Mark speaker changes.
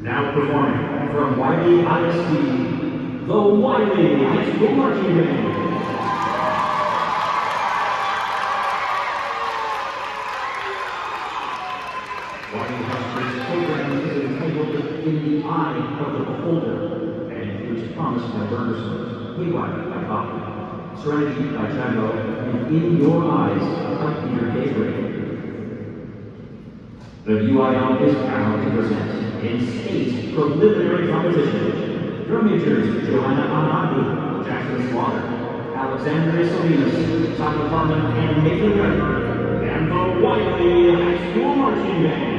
Speaker 1: Now performing from Wylie ISD, the Wylie High School Marching Band. Wylie High School's program is entitled In the Eye of the Beholder, and is promised by Bergerson, Haywire by Hoffman, Serenity by Tango, and In Your Eyes by Peter Gabriel. The UIL is proud to present in state preliminary competition drum majors Joanna Anadu, Jackson Slaughter, Alexandria Salinas, Taka Carmen, and Nathan Redford, and the Wylie High School Marching Band.